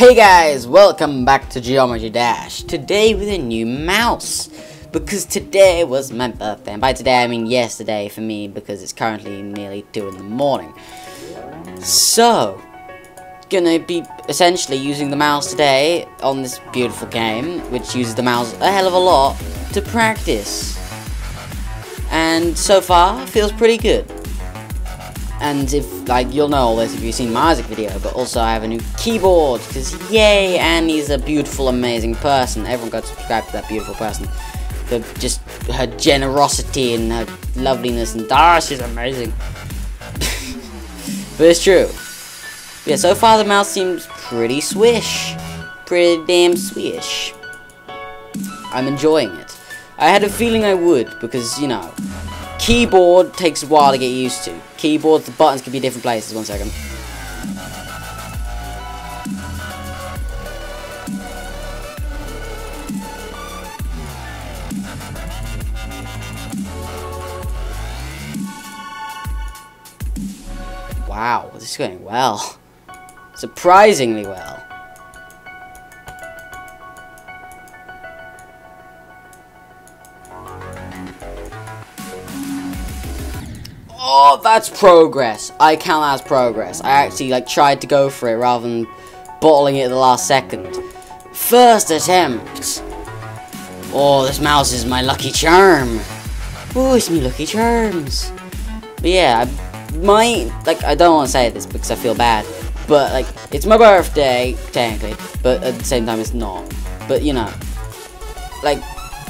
Hey guys, welcome back to Geometry Dash. Today with a new mouse. Because today was my birthday. And by today I mean yesterday for me because it's currently nearly 2 in the morning. So, gonna be essentially using the mouse today on this beautiful game, which uses the mouse a hell of a lot to practice. And so far, feels pretty good. And if, like, you'll know all this if you've seen my Isaac video, but also I have a new keyboard, because yay, Annie's a beautiful, amazing person. Everyone got to subscribe to that beautiful person. For just her generosity and her loveliness, and ah, she's amazing. but it's true. Yeah, so far the mouse seems pretty swish. Pretty damn swish. I'm enjoying it. I had a feeling I would, because, you know, keyboard takes a while to get used to. Keyboard, the buttons could be different places. One second. Wow, this is going well. Surprisingly well. That's progress. I count that as progress. I actually like tried to go for it rather than bottling it at the last second. First attempt. Oh, this mouse is my lucky charm. Oh, it's me lucky charms. But yeah, I might like I don't want to say this because I feel bad, but like it's my birthday technically, but at the same time it's not. But you know, like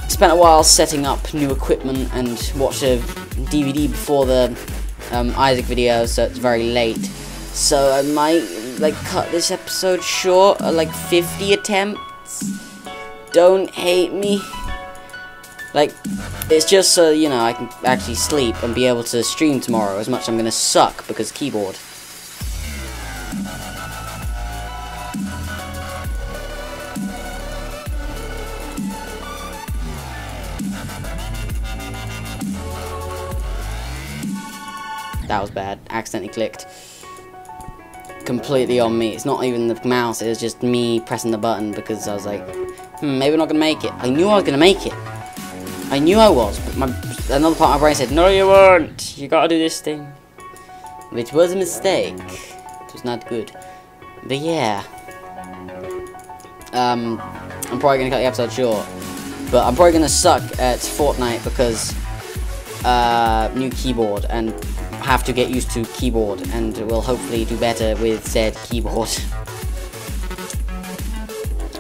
spent a while setting up new equipment and watched a DVD before the um, Isaac video, so it's very late. So I might like cut this episode short, at, like 50 attempts. Don't hate me. Like, it's just so, you know, I can actually sleep and be able to stream tomorrow as much I'm gonna suck because keyboard. That was bad. Accidentally clicked. Completely on me. It's not even the mouse, it was just me pressing the button because I was like, hmm, maybe I'm not gonna make it. I knew I was gonna make it. I knew I was, but my another part of my brain said, no you won't. You gotta do this thing. Which was a mistake. It was not good. But yeah. Um, I'm probably gonna cut the episode short. But I'm probably gonna suck at Fortnite because uh, new keyboard and have to get used to keyboard and will hopefully do better with said keyboard.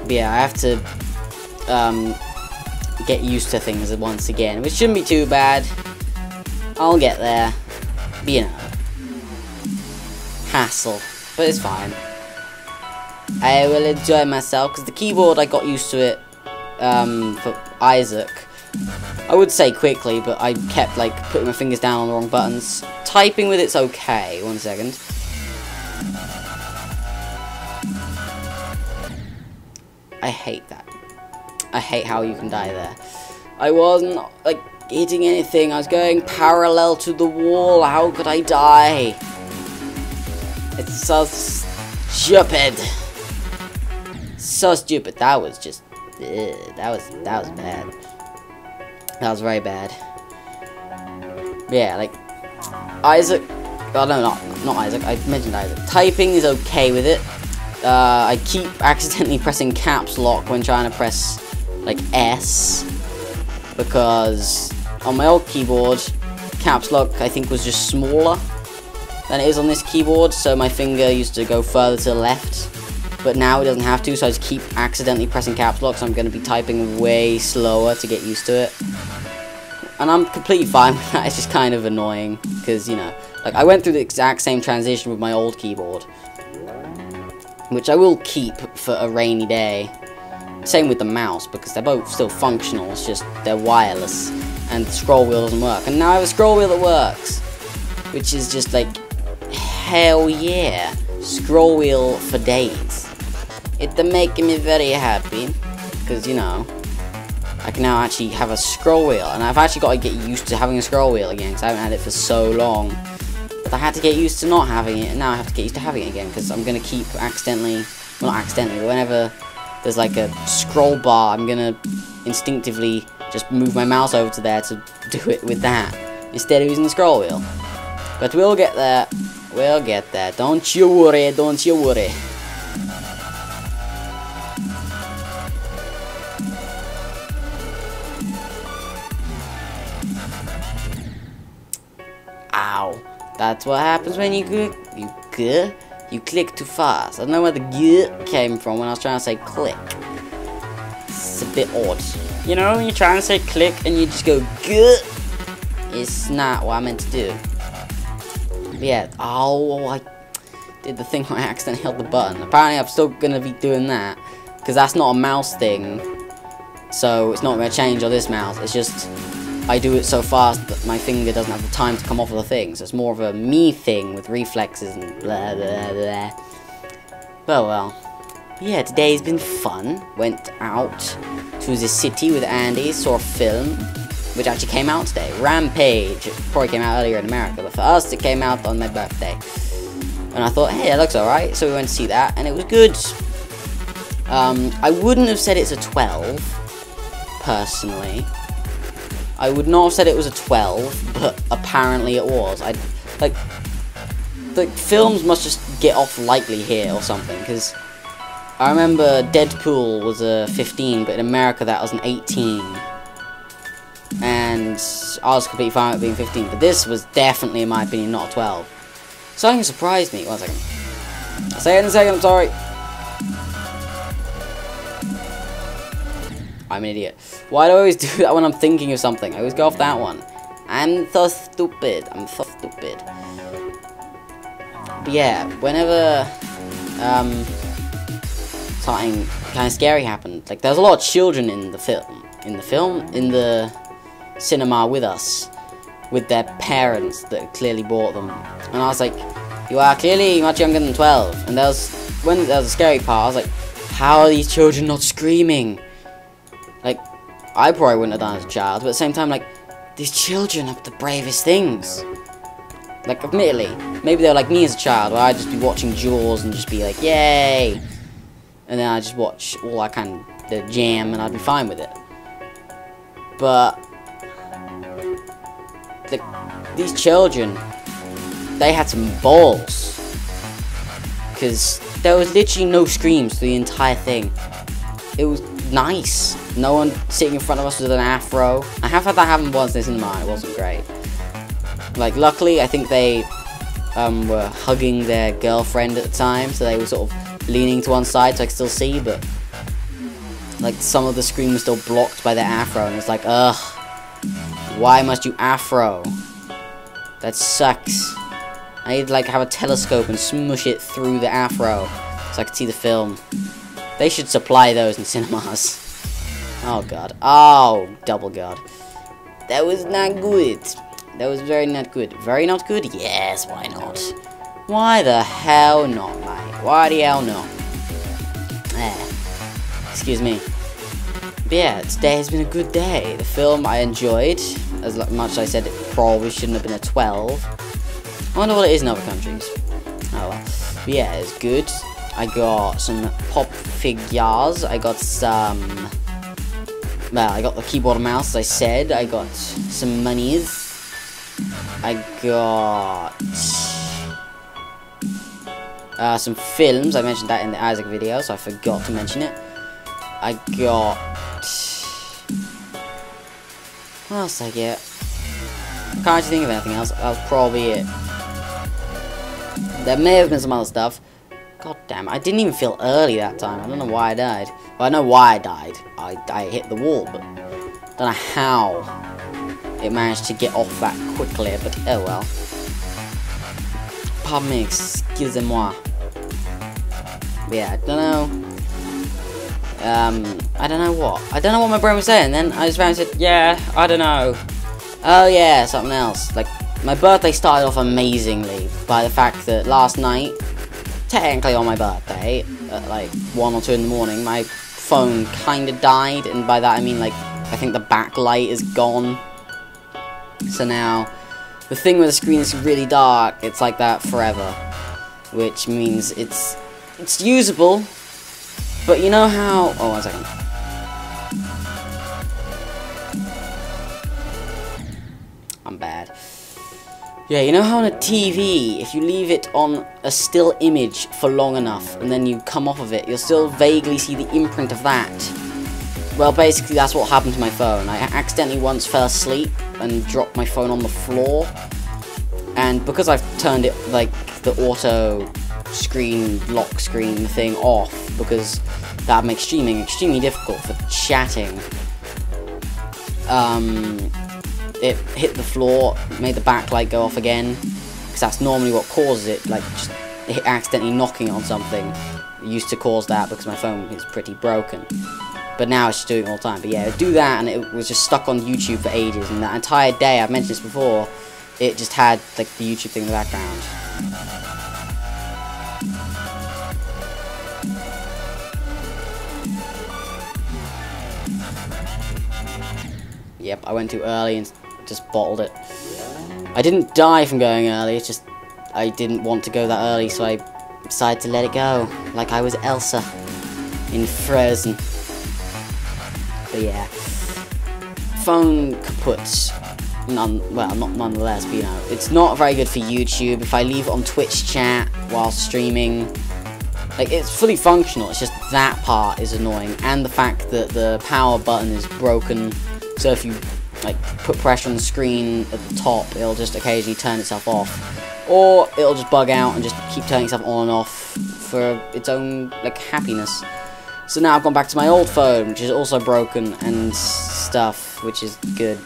but yeah, I have to um, get used to things once again, which shouldn't be too bad. I'll get there. You know, hassle, but it's fine. I will enjoy myself because the keyboard I got used to it um, for Isaac I would say quickly, but I kept like putting my fingers down on the wrong buttons. Typing with it's okay. One second. I hate that. I hate how you can die there. I wasn't like hitting anything. I was going parallel to the wall. How could I die? It's so stupid. So stupid. That was just. Ugh, that was that was bad. That was very bad. Yeah, like, Isaac, oh no, not, not Isaac, I mentioned Isaac. Typing is okay with it. Uh, I keep accidentally pressing caps lock when trying to press, like, S. Because on my old keyboard, caps lock, I think, was just smaller than it is on this keyboard, so my finger used to go further to the left but now it doesn't have to, so I just keep accidentally pressing caps lock, so I'm going to be typing way slower to get used to it. And I'm completely fine with that, it's just kind of annoying, because, you know, like, I went through the exact same transition with my old keyboard, which I will keep for a rainy day. Same with the mouse, because they're both still functional, it's just they're wireless, and the scroll wheel doesn't work. And now I have a scroll wheel that works, which is just like, hell yeah, scroll wheel for days. It's making me very happy, because, you know, I can now actually have a scroll wheel, and I've actually got to get used to having a scroll wheel again, because I haven't had it for so long. But I had to get used to not having it, and now I have to get used to having it again, because I'm going to keep accidentally well, not accidentally, whenever there's like a scroll bar, I'm gonna instinctively just move my mouse over to there to do it with that, instead of using the scroll wheel. But we'll get there, we'll get there, don't you worry, don't you worry. That's what happens when you go, you you click too fast. I don't know where the g came from when I was trying to say click. It's a bit odd. You know, when you're trying to say click and you just go g, it's not what I meant to do. Yeah, oh, I did the thing where I accidentally held the button. Apparently I'm still to be doing that, because that's not a mouse thing. So it's not to change on this mouse, it's just I do it so fast that my finger doesn't have the time to come off of the thing. So it's more of a me thing with reflexes and blah blah blah. Well, well. Yeah, today's been fun. Went out to the city with Andy, saw a film, which actually came out today. Rampage. It probably came out earlier in America, but for us it came out on my birthday. And I thought, hey, it looks alright, so we went to see that, and it was good. Um, I wouldn't have said it's a 12, personally. I would not have said it was a 12, but apparently it was. I like the films must just get off lightly here or something because I remember Deadpool was a 15, but in America that was an 18. And I was completely fine with being 15, but this was definitely, in my opinion, not a 12. Something surprised me. One second. I'll say it in a second, I'm sorry. I'm an idiot. Why do I always do that when I'm thinking of something? I always go off that one. I'm so stupid. I'm so stupid. But yeah, whenever um, something kind of scary happened, like there's a lot of children in the film, in the film, in the cinema with us, with their parents that clearly bought them, and I was like, you are clearly much younger than 12, and there was when there was a scary part, I was like, how are these children not screaming? I probably wouldn't have done as a child, but at the same time, like, these children are the bravest things. Like, admittedly, maybe they're like me as a child, where I'd just be watching Jaws and just be like, yay! And then I'd just watch all I kind of the jam and I'd be fine with it. But, the, these children, they had some balls. Because there was literally no screams for the entire thing. It was nice. No one sitting in front of us with an afro. I have had that happen once this in cinema, it wasn't great. Like, luckily, I think they um, were hugging their girlfriend at the time, so they were sort of leaning to one side so I could still see, but like some of the screen was still blocked by their afro, and it's like, ugh, why must you afro? That sucks. I need to like have a telescope and smush it through the afro so I could see the film. They should supply those in cinemas. Oh god. Oh, double god. That was not good. That was very not good. Very not good? Yes, why not? Why the hell not, mate? Why the hell not? Eh. Excuse me. But yeah, today has been a good day. The film I enjoyed, as much as I said it probably shouldn't have been a 12. I wonder what it is in other countries. Oh well. But yeah, it's good. I got some pop figures. I got some... Well, I got the keyboard and mouse, as I said. I got some monies. I got... Uh, some films. I mentioned that in the Isaac video, so I forgot to mention it. I got... What else did I get? Can't actually think of anything else. That was probably it. There may have been some other stuff. God damn, I didn't even feel early that time. I don't know why I died. Well, I know why I died. I, I hit the wall, but I don't know how it managed to get off that quickly, but oh well. Pardon me, excusez-moi. Yeah, I don't know. Um, I don't know what. I don't know what my brain was saying. Then I just ran and said, yeah, I don't know. Oh yeah, something else. Like, my birthday started off amazingly by the fact that last night technically on my birthday, at like 1 or 2 in the morning, my phone kind of died, and by that I mean like, I think the backlight is gone. So now, the thing with the screen is really dark, it's like that forever. Which means it's, it's usable, But you know how... Oh, one second. Yeah, you know how on a TV, if you leave it on a still image for long enough, and then you come off of it, you'll still vaguely see the imprint of that. Well, basically that's what happened to my phone. I accidentally once fell asleep and dropped my phone on the floor, and because I've turned it, like, the auto screen, lock screen thing off, because that makes streaming extremely difficult for chatting, um, it hit the floor, made the backlight go off again, because that's normally what causes it, like just accidentally knocking on something. It used to cause that because my phone is pretty broken. But now it's just doing it all the time. But yeah, do that and it was just stuck on YouTube for ages, and that entire day, I've mentioned this before, it just had like the YouTube thing in the background. Yep, I went too early and just bottled it. I didn't die from going early, it's just I didn't want to go that early, so I decided to let it go, like I was Elsa in Frozen. But yeah, phone kaputs. None, well, not nonetheless, but you know, it's not very good for YouTube. If I leave it on Twitch chat while streaming, like, it's fully functional, it's just that part is annoying, and the fact that the power button is broken, so if you like put pressure on the screen at the top, it'll just occasionally turn itself off. Or it'll just bug out and just keep turning itself on and off for its own like happiness. So now I've gone back to my old phone, which is also broken and stuff, which is good.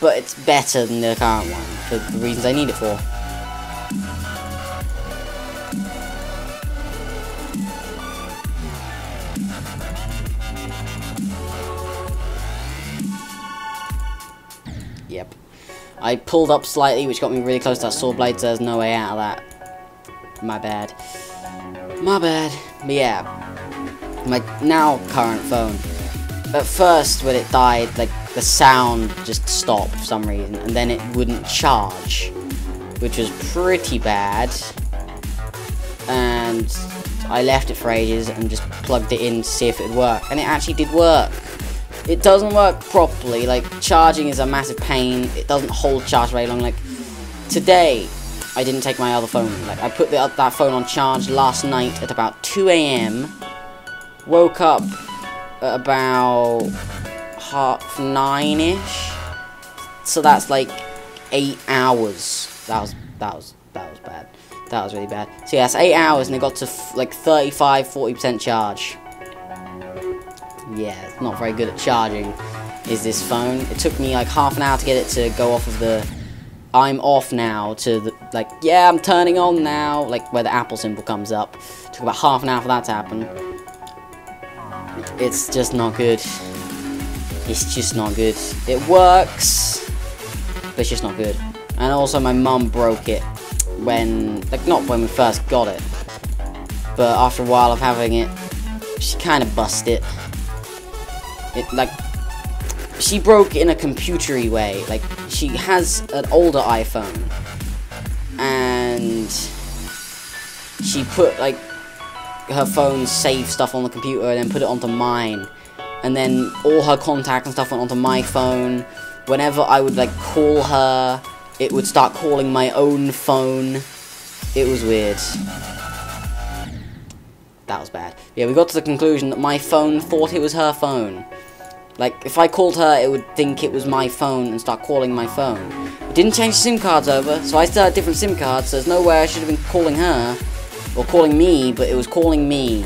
But it's better than the current one, for the reasons I need it for. I pulled up slightly, which got me really close to that saw blade, so there's no way out of that. My bad. My bad. But yeah, my now current phone. At first, when it died, like, the sound just stopped for some reason, and then it wouldn't charge, which was pretty bad. And I left it for ages and just plugged it in to see if it would work, and it actually did work it doesn't work properly. Like, charging is a massive pain. It doesn't hold charge very long. Like, today, I didn't take my other phone. Like, I put the, that phone on charge last night at about 2 a.m. Woke up at about half nine-ish. So that's like eight hours. That was, that was, that was bad. That was really bad. So yeah, it's eight hours and it got to like 35, 40% charge yeah, it's not very good at charging is this phone. It took me like half an hour to get it to go off of the I'm off now to the, like, yeah, I'm turning on now, like where the Apple symbol comes up. It took about half an hour for that to happen. It's just not good. It's just not good. It works, but it's just not good. And also my mum broke it when, like not when we first got it, but after a while of having it, she kind of busted it. It, like, she broke in a computery way. Like, she has an older iPhone. And she put, like, her phone save stuff on the computer and then put it onto mine. And then all her contacts and stuff went onto my phone. Whenever I would, like, call her, it would start calling my own phone. It was weird. That was bad. Yeah, we got to the conclusion that my phone thought it was her phone. Like, if I called her, it would think it was my phone and start calling my phone. It didn't change the SIM cards over, so I still had different SIM cards, so there's no way I should have been calling her, or calling me, but it was calling me.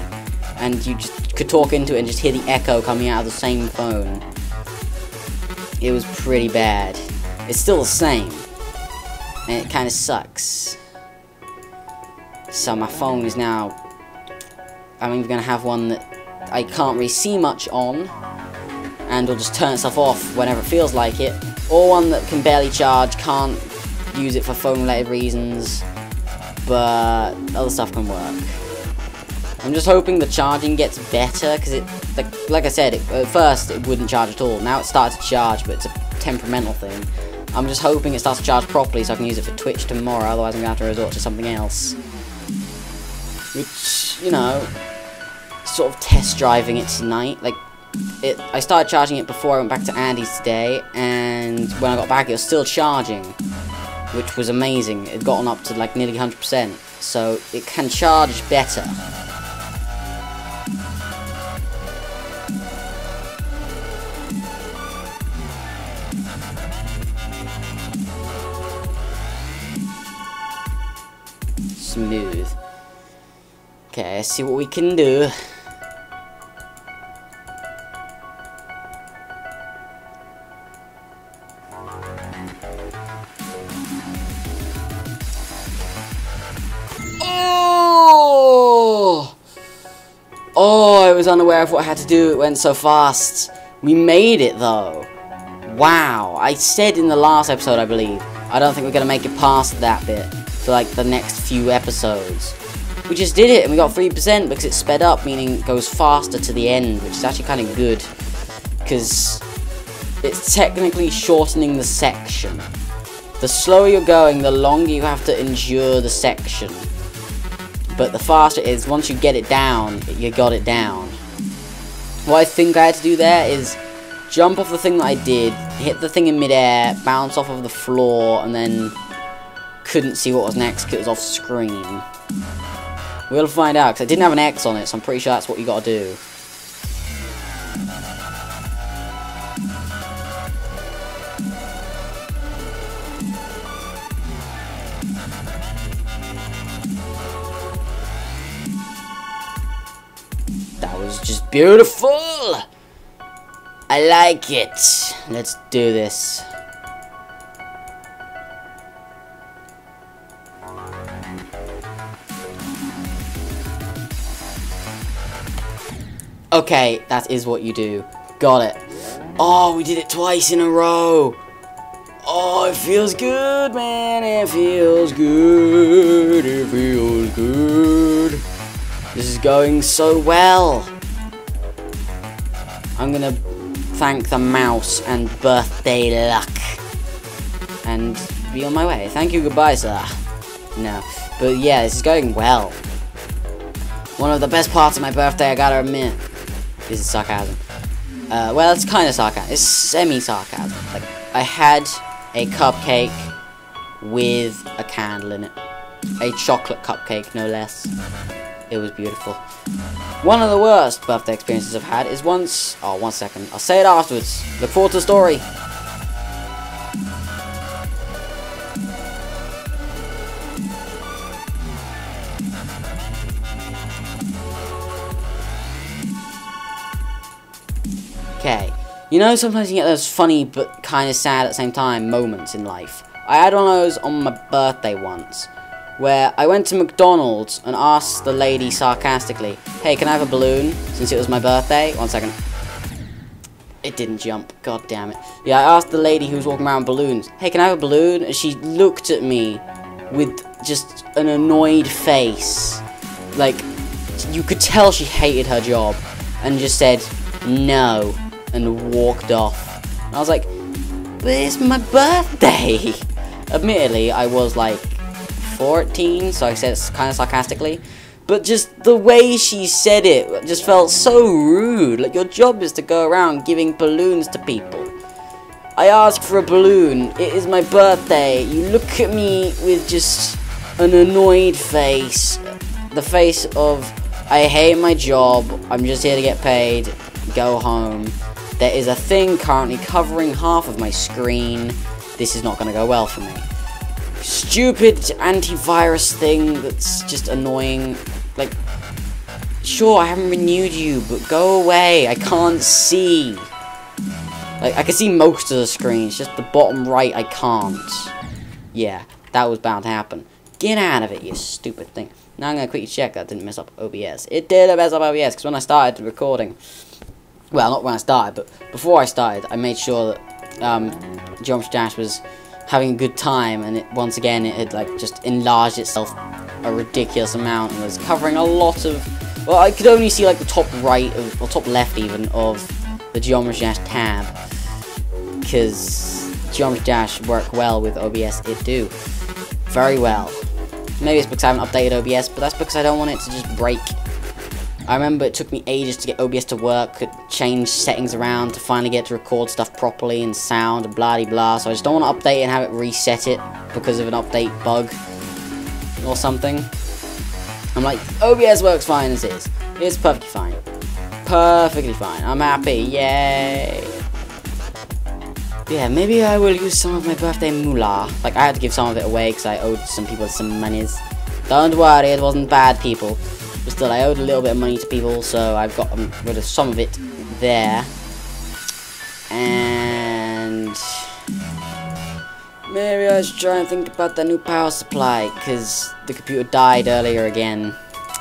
And you just could talk into it and just hear the echo coming out of the same phone. It was pretty bad. It's still the same. And it kind of sucks. So my phone is now... I'm even going to have one that I can't really see much on and will just turn itself off whenever it feels like it, or one that can barely charge, can't use it for phone-related reasons, but other stuff can work. I'm just hoping the charging gets better, because it, like, like I said, it, at first it wouldn't charge at all. Now it starts to charge, but it's a temperamental thing. I'm just hoping it starts to charge properly so I can use it for Twitch tomorrow, otherwise I'm going to have to resort to something else. Which, you know, sort of test driving it tonight. Like, it, I started charging it before I went back to Andy's today, and when I got back, it was still charging, which was amazing. It gotten up to like nearly 100%, so it can charge better. Smooth. Okay, see what we can do. Oh! Oh, I was unaware of what I had to do. It went so fast. We made it, though. Wow. I said in the last episode, I believe, I don't think we're going to make it past that bit for, like, the next few episodes. We just did it, and we got 3% because it sped up, meaning it goes faster to the end, which is actually kind of good. Because it's technically shortening the section. The slower you're going, the longer you have to endure the section. But the faster it is, once you get it down, you got it down. What I think I had to do there is jump off the thing that I did, hit the thing in midair, bounce off of the floor, and then couldn't see what was next because it was off screen. We'll find out, because I didn't have an X on it, so I'm pretty sure that's what you gotta do. That was just beautiful! I like it. Let's do this. Okay, that is what you do. Got it. Oh, we did it twice in a row. Oh, it feels good, man. It feels good. It feels good. This is going so well. I'm gonna thank the mouse and birthday luck. And be on my way. Thank you, goodbye, sir. No. But yeah, this is going well. One of the best parts of my birthday, I gotta admit. This is sarcasm. Uh, well, it's kind of sarcasm. It's semi-sarcasm. Like, I had a cupcake with a candle in it. A chocolate cupcake, no less. It was beautiful. One of the worst birthday experiences I've had is once... Oh, one second. I'll say it afterwards. Look forward to the story. Okay. You know, sometimes you get those funny but kind of sad at the same time moments in life. I had one of those on my birthday once, where I went to McDonald's and asked the lady sarcastically, Hey, can I have a balloon, since it was my birthday? One second. It didn't jump, god damn it. Yeah, I asked the lady who was walking around balloons, Hey, can I have a balloon? And she looked at me with just an annoyed face. Like, you could tell she hated her job, and just said, no, and walked off. And I was like, but it's my birthday! Admittedly, I was like 14, so I said it kind of sarcastically. But just the way she said it just felt so rude. Like, your job is to go around giving balloons to people. I asked for a balloon. It is my birthday. You look at me with just an annoyed face. The face of, I hate my job. I'm just here to get paid. Go home. There is a thing currently covering half of my screen. This is not going to go well for me. Stupid antivirus thing that's just annoying. Like, sure, I haven't renewed you, but go away. I can't see. Like, I can see most of the screen. It's just the bottom right I can't. Yeah, that was bound to happen. Get out of it, you stupid thing. Now I'm going to quickly check that didn't mess up OBS. It did mess up OBS, because when I started recording, well, not when I started, but before I started, I made sure that um, Geometry Dash was having a good time, and it, once again, it had like just enlarged itself a ridiculous amount and was covering a lot of. Well, I could only see like the top right of, or top left even of the Geometry Dash tab, because Geometry Dash work well with OBS. It do very well. Maybe it's because I haven't updated OBS, but that's because I don't want it to just break. I remember it took me ages to get OBS to work, could change settings around to finally get to record stuff properly and sound and blah blah. So I just don't want to update and have it reset it because of an update bug or something. I'm like, OBS works fine as is. It's perfectly fine. Perfectly fine. I'm happy. Yay. Yeah, maybe I will use some of my birthday moolah. Like, I had to give some of it away because I owed some people some monies. Don't worry, it wasn't bad people. But still, I owed a little bit of money to people, so I've got um, rid of some of it there. And... Maybe I should try and think about the new power supply, because the computer died earlier again.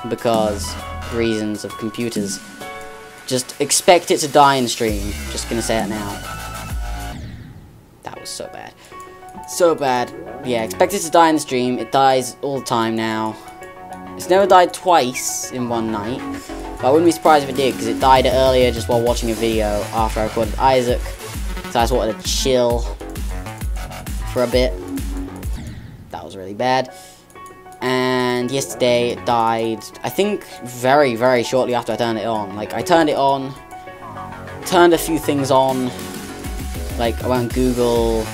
Because reasons of computers. Just expect it to die in stream. Just gonna say it now. That was so bad. So bad. Yeah, expect it to die in the stream. It dies all the time now. It's never died twice in one night. But I wouldn't be surprised if it did, because it died earlier just while watching a video after I recorded Isaac. So I just wanted to chill for a bit. That was really bad. And yesterday it died, I think, very, very shortly after I turned it on. Like, I turned it on, turned a few things on. Like, I went on Google,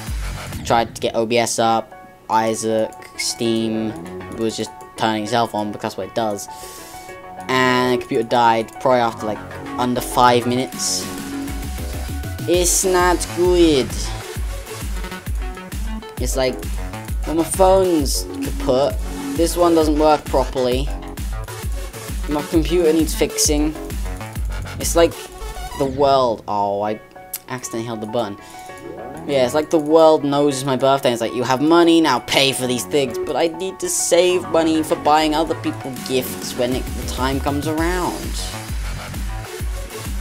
tried to get OBS up, Isaac, Steam, was just turning itself on because what it does. And the computer died probably after like under five minutes. It's not good. It's like when my phone's kaput, this one doesn't work properly. My computer needs fixing. It's like the world. Oh, I accidentally held the button. Yeah, it's like the world knows it's my birthday. It's like, you have money, now pay for these things. But I need to save money for buying other people gifts when it, the time comes around.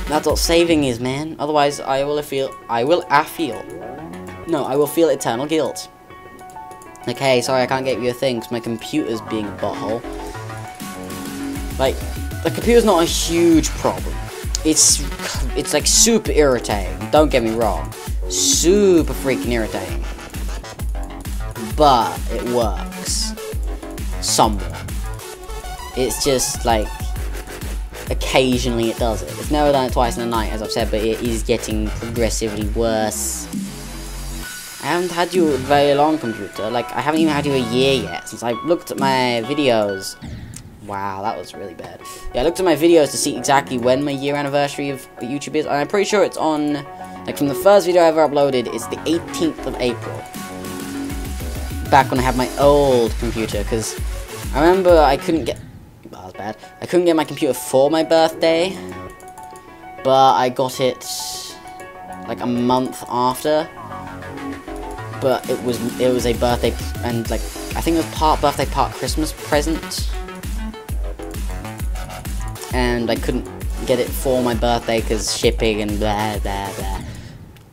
That's what saving is, man. Otherwise, I will feel, I will, I feel. No, I will feel eternal guilt. Hey, sorry, I can't get you a thing because my computer's being a butthole. Like, the computer's not a huge problem. It's, it's like super irritating. Don't get me wrong super freaking irritating. But it works. Somewhat. It's just like occasionally it does it. It's never done it twice in a night, as I've said, but it is getting progressively worse. I haven't had you very long computer. Like, I haven't even had you a year yet since I looked at my videos. Wow, that was really bad. Yeah, I looked at my videos to see exactly when my year anniversary of YouTube is, and I'm pretty sure it's on like from the first video I ever uploaded, it's the 18th of April. Back when I had my old computer, because I remember I couldn't get... That was bad. I couldn't get my computer for my birthday, but I got it like a month after. But it was it was a birthday and like I think it was part birthday, part Christmas present, and I couldn't get it for my birthday because shipping and blah blah blah.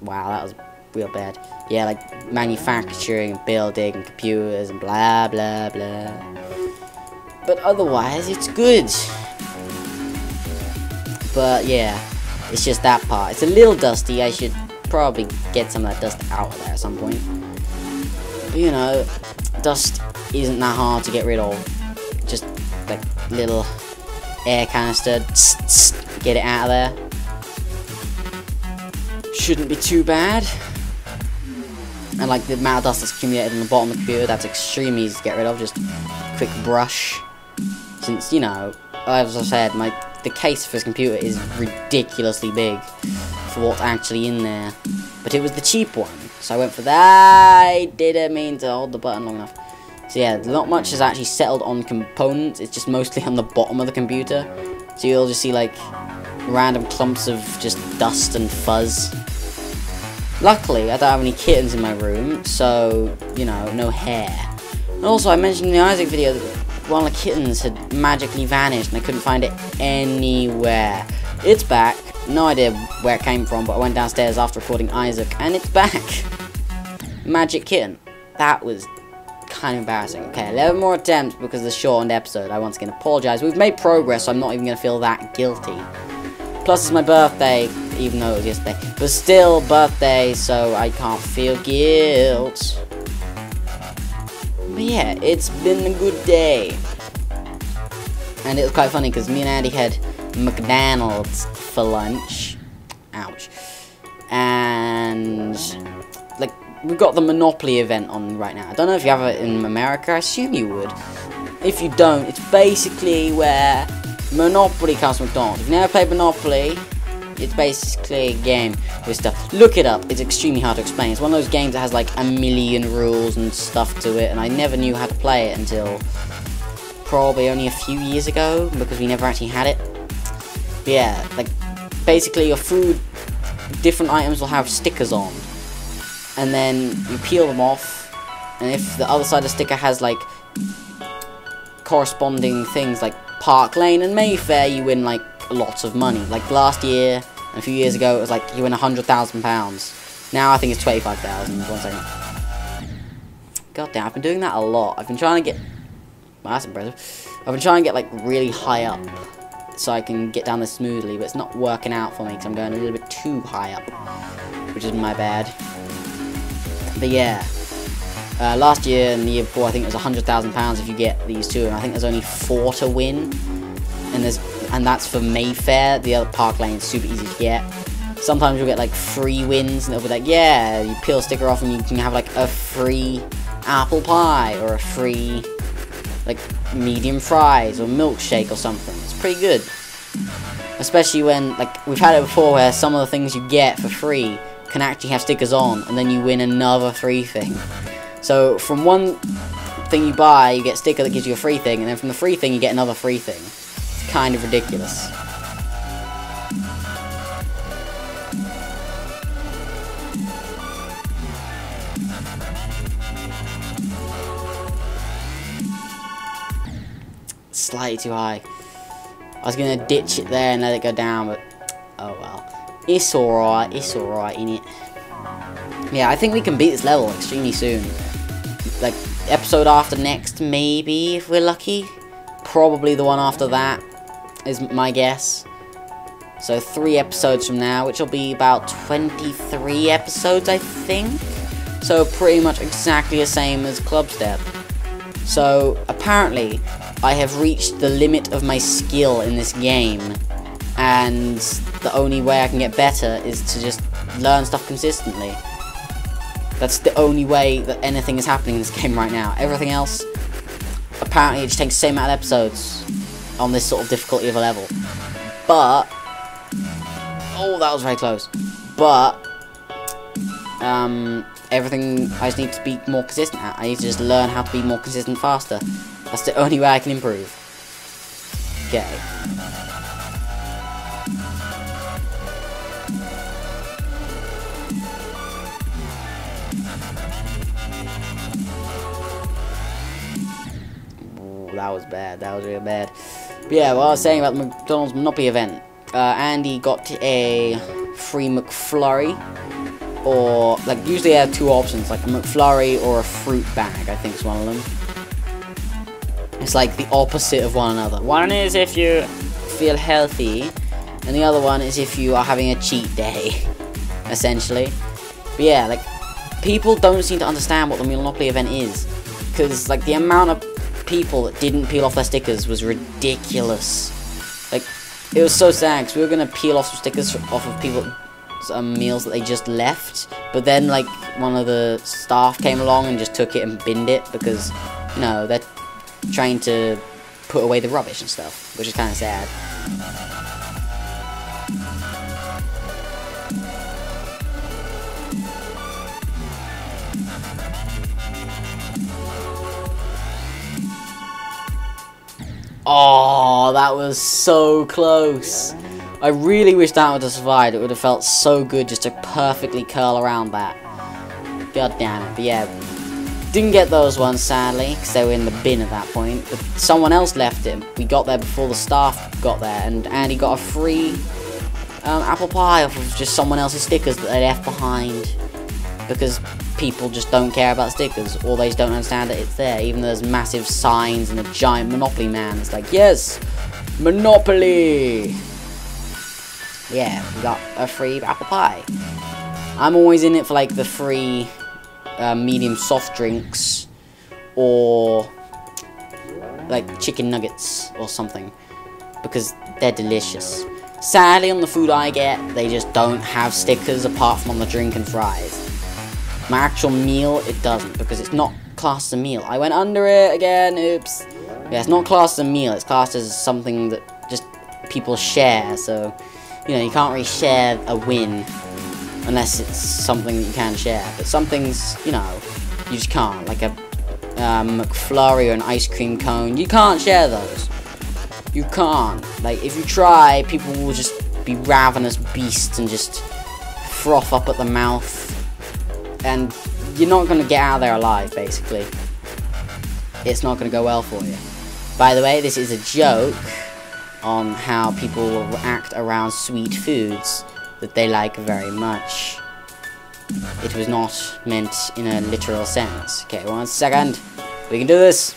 Wow, that was real bad. Yeah, like manufacturing, and building, computers, and blah blah blah. But otherwise, it's good. But yeah, it's just that part. It's a little dusty. I should probably get some of that dust out of there at some point. But, you know, dust isn't that hard to get rid of. Just like little air canister, get it out of there shouldn't be too bad. And like the amount of dust that's accumulated on the bottom of the computer, that's extremely easy to get rid of. Just quick brush. Since, you know, as I said, my the case for this computer is ridiculously big for what's actually in there. But it was the cheap one, so I went for that. I didn't mean to hold the button long enough. So yeah, not much has actually settled on components. It's just mostly on the bottom of the computer. So you'll just see like random clumps of just dust and fuzz. Luckily, I don't have any kittens in my room, so, you know, no hair. And also, I mentioned in the Isaac video that one of the kittens had magically vanished and I couldn't find it anywhere. It's back. No idea where it came from, but I went downstairs after recording Isaac, and it's back. Magic kitten. That was kind of embarrassing. Okay, 11 more attempts because the shortened episode. I once again apologize. We've made progress, so I'm not even going to feel that guilty. Plus, it's my birthday, even though it was yesterday. But still, birthday, so I can't feel guilt. But yeah, it's been a good day. And it was quite funny because me and Andy had McDonald's for lunch. Ouch. And like we've got the Monopoly event on right now. I don't know if you have it in America. I assume you would. If you don't, it's basically where Monopoly comes from McDonald's. If you've never played Monopoly, it's basically a game with stuff. Look it up. It's extremely hard to explain. It's one of those games that has like a million rules and stuff to it, and I never knew how to play it until probably only a few years ago because we never actually had it. But yeah, like basically your food, different items will have stickers on, and then you peel them off, and if the other side of the sticker has like corresponding things like Park Lane and Mayfair, you win like lots of money. Like last year, a few years ago, it was like you win a hundred thousand pounds. Now I think it's twenty-five thousand. One second. God damn, I've been doing that a lot. I've been trying to get. Well, that's impressive. I've been trying to get like really high up, so I can get down this smoothly, but it's not working out for me because I'm going a little bit too high up, which is my bad. But yeah, uh, last year and the year before, I think it was a hundred thousand pounds if you get these two, and I think there's only four to win, and there's and that's for Mayfair. The other Park Lane is super easy to get. Sometimes you'll get like free wins, and they'll be like, yeah, you peel a sticker off, and you can have like a free apple pie or a free like medium fries or milkshake or something. It's pretty good, especially when like we've had it before where some of the things you get for free can actually have stickers on, and then you win another free thing. So from one thing you buy, you get sticker that gives you a free thing, and then from the free thing, you get another free thing. Kind of ridiculous. Slightly too high. I was gonna ditch it there and let it go down, but oh well. It's alright, it's alright, innit? Yeah, I think we can beat this level extremely soon. Like, episode after next, maybe, if we're lucky. Probably the one after that, is my guess. So, three episodes from now, which will be about 23 episodes, I think. So, pretty much exactly the same as Club Step. So, apparently, I have reached the limit of my skill in this game. And the only way I can get better is to just learn stuff consistently. That's the only way that anything is happening in this game right now. Everything else, apparently it just takes the same amount of episodes on this sort of difficulty of a level. But, oh, that was very close. But, um, everything, I just need to be more consistent at. I need to just learn how to be more consistent faster. That's the only way I can improve. Okay. That was bad. That was real bad. But yeah, what I was saying about the McDonald's Monopoly event. Uh, Andy got a free McFlurry. Or, like, usually they have two options, like a McFlurry or a fruit bag, I think is one of them. It's like the opposite of one another. One is if you feel healthy, and the other one is if you are having a cheat day, essentially. But yeah, like, people don't seem to understand what the Monopoly event is. Because, like, the amount of people that didn't peel off their stickers was ridiculous. Like, it was so sad, because we were going to peel off some stickers off of people, um, meals that they just left. But then, like, one of the staff came along and just took it and binned it, because, you know, they're trying to put away the rubbish and stuff, which is kind of sad. Oh, that was so close. I really wish that would have survived. It would have felt so good just to perfectly curl around that. God damn it. But yeah, didn't get those ones, sadly, because they were in the bin at that point. But someone else left it. We got there before the staff got there, and Andy got a free um, apple pie off of just someone else's stickers that they left behind. Because people just don't care about stickers, or they just don't understand that it's there, even though there's massive signs and a giant Monopoly man. It's like, yes, Monopoly! Yeah, we got a free apple pie. I'm always in it for like the free uh, medium soft drinks or like chicken nuggets or something. because they're delicious. Sadly, on the food I get, they just don't have stickers apart from on the drink and fries. My actual meal, it doesn't because it's not classed as a meal. I went under it again, oops. Yeah, it's not classed as a meal, it's classed as something that just people share, so, you know, you can't really share a win unless it's something that you can share. But some things, you know, you just can't, like a um, McFlurry or an ice cream cone, you can't share those. You can't. Like, if you try, people will just be ravenous beasts and just froth up at the mouth. And you're not going to get out of there alive, basically. It's not going to go well for you. By the way, this is a joke on how people act around sweet foods that they like very much. It was not meant in a literal sense. Okay, one second. We can do this.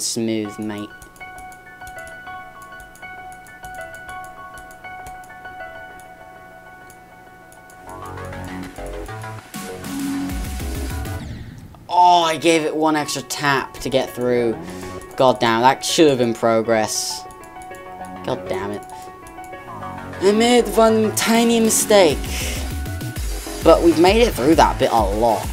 Freaking smooth, mate. Oh, I gave it one extra tap to get through. God damn, that should have been progress. God damn it. I made one tiny mistake. But we've made it through that bit a lot.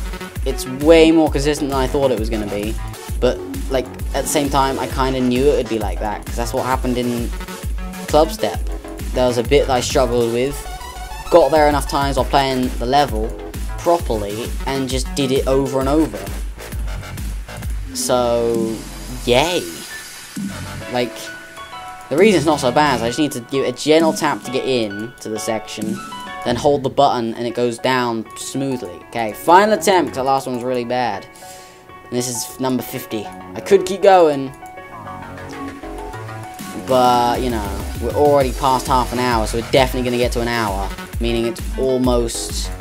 It's way more consistent than I thought it was going to be. But, like, at the same time, I kind of knew it would be like that. Because that's what happened in Club Step. There was a bit that I struggled with. Got there enough times while playing the level properly and just did it over and over. So, yay. Like, the reason it's not so bad is I just need to give it a gentle tap to get in to the section, then hold the button and it goes down smoothly. Okay, final attempt, because the last one was really bad. And this is number 50. I could keep going, but, you know, we're already past half an hour, so we're definitely going to get to an hour, meaning it's almost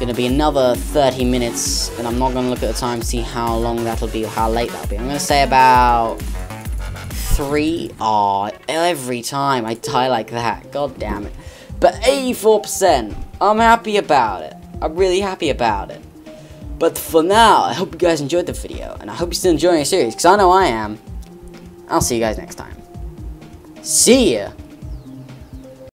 Gonna be another 30 minutes, and I'm not gonna look at the time to see how long that'll be or how late that'll be. I'm gonna say about three. Oh, every time I die like that. God damn it. But 84%. I'm happy about it. I'm really happy about it. But for now, I hope you guys enjoyed the video, and I hope you're still enjoying the series, because I know I am. I'll see you guys next time. See ya!